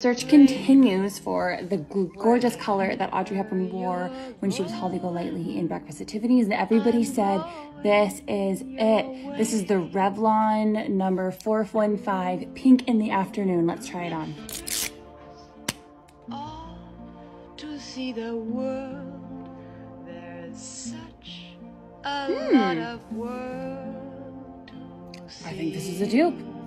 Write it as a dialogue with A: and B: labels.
A: Search continues for the gorgeous color that Audrey Hepburn wore when she was Holly Golightly in Breakfast at Tiffany's, and everybody said, This is it. This is the Revlon number 415 Pink in the Afternoon. Let's try it on. to see the world, there's such a hmm. lot of world I think this is a dupe.